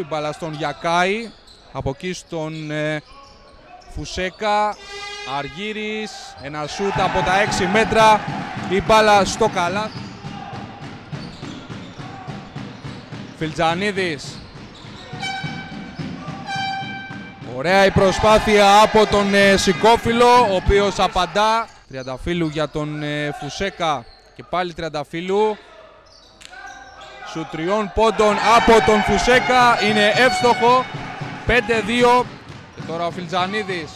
Η μπάλα στον Γιακάη. Από εκεί στον ε, Φουσέκα. Αργύρης. Ένα σούτ από τα 6 μέτρα. Η μπάλα στο καλά. Φιλτζανίδης. Ωραία η προσπάθεια από τον ε, Σικόφιλο, ο οποίος απαντά. Τριανταφύλου για τον ε, Φουσέκα και πάλι Τριανταφύλου. Σου τριών πόντων από τον Φουσέκα είναι εύστοχο. 5-2 και τώρα ο Φιλτζανίδης.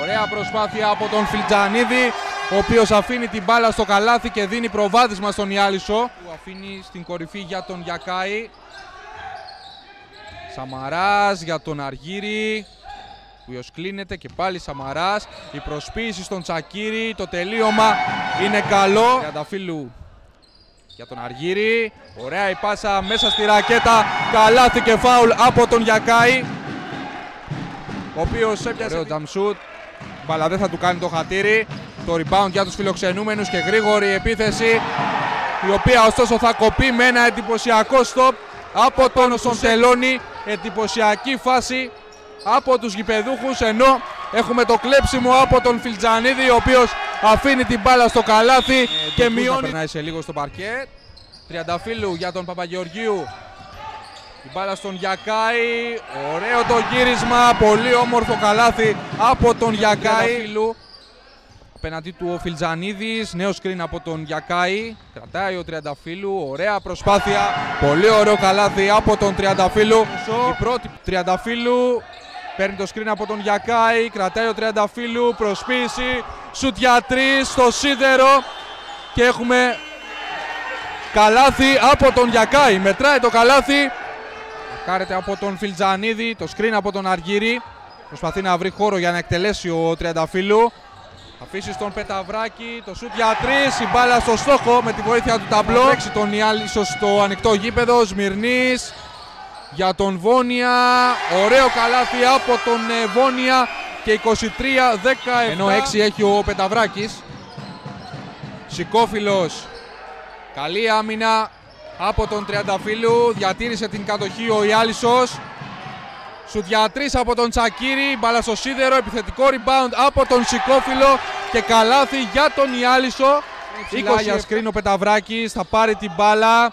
Ωραία προσπάθεια από τον Φιλτζανίδη, ο οποίος αφήνει την μπάλα στο καλάθι και δίνει προβάδισμα στον Ιάλισο. Που αφήνει στην κορυφή για τον Γιακάη. Σαμαράς για τον Αργύρη ο οποίος κλείνεται και πάλι Σαμαράς η προσποίηση στον Τσακύρη το τελείωμα είναι καλό Τριανταφύλου για τον Αργύρη ωραία η πάσα μέσα στη ρακέτα. Καλάθι και φάουλ από τον Γιακάη ο οποίος έπιασε ο Τζαμσούτ μπαλά δεν θα του κάνει το χατήρι. Το rebound για τους φιλοξενούμενους και γρήγορη επίθεση η οποία ωστόσο θα κοπεί με ένα εντυπωσιακό stop από τον Σοντελόνι εντυπωσιακή φάση από τους γηπεδούχους ενώ έχουμε το κλέψιμο από τον Φιλτζανίδη ο οποίος αφήνει την μπάλα στο καλάθι ε, και μειώνει. περνάει σε λίγο στο παρκέ. Τριανταφύλου για τον Παπαγεωργίου. Την μπάλα στον Γιακάη. Ωραίο το γύρισμα. Πολύ όμορφο καλάθι από τον Γιακάη. Απέναντί του ο Φιλτζανίδης, νέο σκριν από τον Γιακάη. Κρατάει ο Τριανταφύλου, ωραία προσπάθεια. Πολύ ωραίο καλάθι από τον Τριανταφύλου. Η πρώτη Τριανταφύλου παίρνει το σκριν από τον Γιακάη. Κρατάει ο Τριανταφύλου, προσποίηση. Σουτ για στο σίδερο. Και έχουμε καλάθι από τον Γιακάη. Μετράει το καλάθι. Κάρεται από τον Φιλτζανίδη, το σκριν από τον Αργύρη. Προσπαθεί να βρει χώρο για να εκτελέσει ο Τριανταφύλου. Αφήσει τον Πεταβράκη, το σουτ για τρεις, η μπάλα στο στόχο με τη βοήθεια του ταμπλό. Θα τον Ιάλισο στο ανοιχτό γήπεδο, Σμυρνής για τον Βόνια. Ωραίο καλάθι από τον ε, Βόνια και 23-17. Ενώ 6 έχει ο Πεταβράκης. Σικόφιλος, καλή άμυνα από τον Τριανταφύλου, διατήρησε την κατοχή ο Ιάλισος. Σου διατρής από τον Τσακύρη, μπάλα στο σίδερο, επιθετικό rebound από τον Σικόφιλο και καλάθι για τον Ιάλισο. 20 για σκριν ο Πεταβράκης, θα πάρει την μπάλα.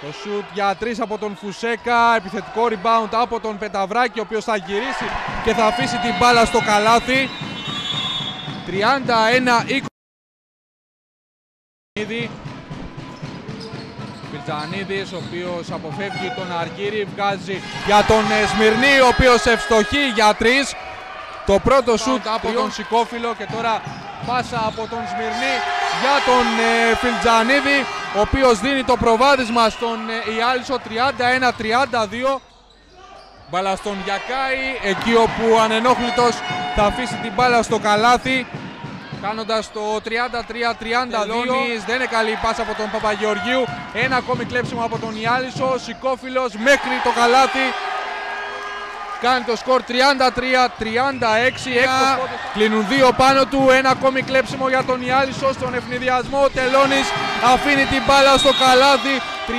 Το σουτ για τρεις από τον Φουσέκα, επιθετικό rebound από τον Πεταβράκη, ο οποίος θα γυρίσει και θα αφήσει την μπάλα στο καλάθι. 31-20. Φιλτζανίδης, ο οποίος αποφεύγει τον Αργύρη, βγάζει για τον ε, Σμυρνή, ο οποίος ευστοχεί για τρεις. Το πρώτο σουτ από τον Σικόφιλο και τώρα πάσα από τον Σμυρνή για τον ε, Φιλτζανίδη, ο οποίος δίνει το προβάδισμα στον ε, Ιάλισο 31-32. Μπάλα στον Γιακάη, εκεί όπου ανενόχλητος θα αφήσει την μπάλα στο καλάθι κάνοντας το 33-32. Δεν είναι καλή η πάσα από τον Παπαγεωργίου. Ένα ακόμη κλέψιμο από τον Ιάλισο. Σικόφιλος μέχρι το καλάθι. Κάνει το σκορ 33-36. Κλείνουν δύο πάνω του. Ένα ακόμη κλέψιμο για τον Ιάλισο στον ευνηδιασμό. Ο Τελώνης αφήνει την μπάλα στο καλάθι. 33-38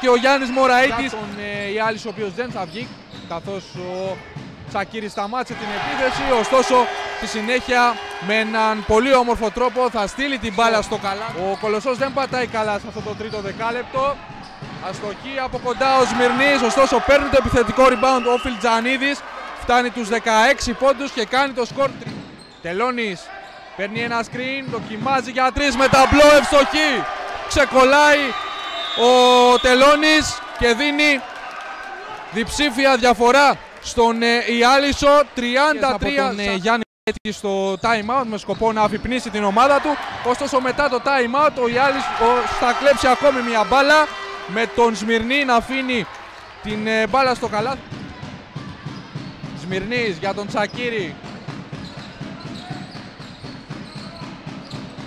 και ο Γιάννης Μωραήτης. Τον ε, Ιάλισο ο οποίος δεν θα βγει καθώς ο Σακύρη σταμάτησε την επίθεση, ωστόσο στη συνέχεια με έναν πολύ όμορφο τρόπο θα στείλει την μπάλα στο καλά. Ο Κολοσσός δεν πατάει καλά σε αυτό το τρίτο δεκάλεπτο. Αστοχή από κοντά ο Σμυρνής, ωστόσο παίρνει το επιθετικό rebound ο Φιλτζανίδης. Φτάνει τους 16 πόντους και κάνει το σκορ. Τελώνης παίρνει ένα screen, δοκιμάζει για τρεις με ταμπλό ευστοχή. Ξεκολλάει ο Τελώνης και δίνει διψήφια διαφορά στον ε, Ιάλισο 33 από τον ε, Γιάννη στο time out με σκοπό να αφυπνίσει την ομάδα του ωστόσο μετά το time out ο Ιάλης θα κλέψει ακόμη μια μπάλα με τον Σμυρνή να αφήνει την ε, μπάλα στο καλά Σμυρνής για τον Τσακύρη.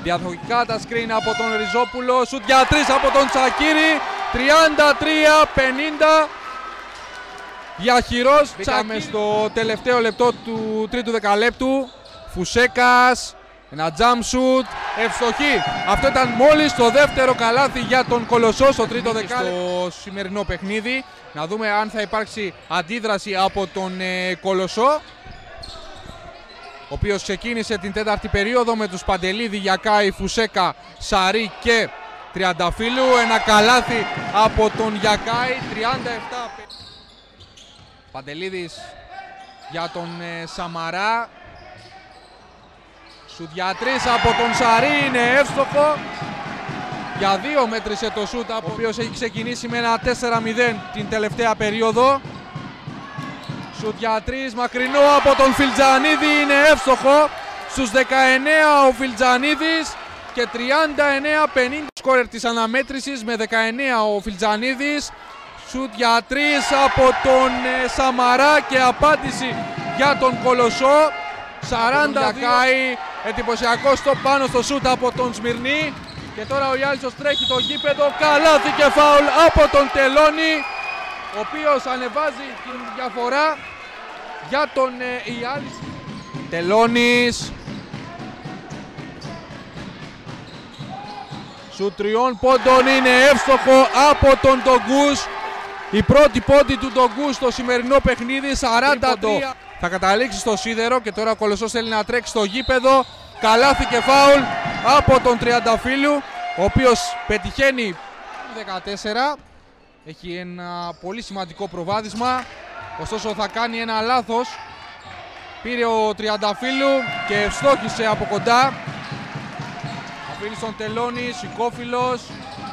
Διαδοχικά τα screen από τον Ριζόπουλο. Σουτ για από τον Τσακύρη. 33-50 Διαχειρός Μπήκαμε στο τελευταίο λεπτό του τρίτου δεκαλέπτου. Φουσέκας, ένα jump shoot, ευστοχή. Αυτό ήταν μόλις το δεύτερο καλάθι για τον Κολοσσός στο τρίτο δεκάλεπτο. Στο σημερινό παιχνίδι. Να δούμε αν θα υπάρξει αντίδραση από τον ε, Κολοσσό. Ο οποίος ξεκίνησε την τέταρτη περίοδο με τους Παντελίδη, Γιακάη, Φουσέκα, Σαρή και Τριανταφύλου. Ένα καλάθι από τον Γιακάη, 37. Παντελίδης για τον ε, Σαμαρά. Σουτ για τρεις από τον Σαρή είναι εύστοχο. Για δύο μέτρησε το σουτ από ο οποίος έχει ξεκινήσει με ένα 4-0 την τελευταία περίοδο. Σουτ για τρεις μακρινό από τον Φιλτζανίδη είναι εύστοχο. Στους 19 ο Φιλτζανίδης και 39-50 σκόρερ της αναμέτρησης με 19 ο Φιλτζανίδης. Σουτ για τρεις από τον ε, Σαμαρά και απάντηση για τον Κολοσσό. 40 Διακάη, εντυπωσιακός στο πάνω στο σούτ από τον Σμυρνή. Και τώρα ο Ιάλισσος τρέχει το γήπεδο, καλάθι και φάουλ από τον Τελώνη. Ο οποίος ανεβάζει την διαφορά για τον ε, Ιάλισσα. Τελώνης. Σου τριών πόντων είναι εύστοχο από τον Τογκούς. Η πρώτη πόντη του Ντογκούς στο σημερινό παιχνίδι 43. Θα καταλήξει στο σίδερο και τώρα ο Κολοσσός θέλει να τρέξει στο γήπεδο. Καλάθι και φάουλ από τον Τριανταφύλου ο οποίος πετυχαίνει 14. Έχει ένα πολύ σημαντικό προβάδισμα. Ωστόσο θα κάνει ένα λάθος. Πήρε ο Τριανταφύλου και ευστόχησε από κοντά. Αφήνει στον Τελώνη, Σικόφιλος,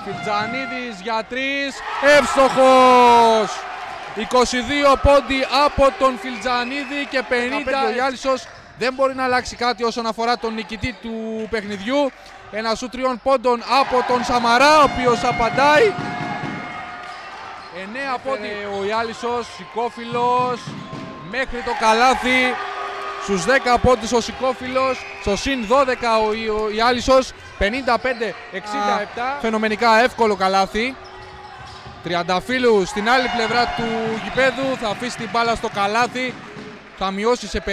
Φιλτζανίδης για τρεις, εύστοχος! 22 πόντι από τον Φιλτζανίδη και 50 ο Γιάλισσος δεν μπορεί να αλλάξει κάτι όσον αφορά τον νικητή του παιχνιδιού. Ένα σου τριών πόντων από τον Σαμαρά, ο οποίος απαντάει. 9 πόντι ο Γιάλισσος, Σικόφιλος, μέχρι το καλάθι. Στους 10 πόντους ο Σικόφιλος, στο συν 12 ο Ιάλισσος, 55-67. Φαινομενικά εύκολο καλάθι. Τριανταφύλου στην άλλη πλευρά του γηπέδου θα αφήσει την μπάλα στο καλάθι. Θα μειώσει σε 57-67.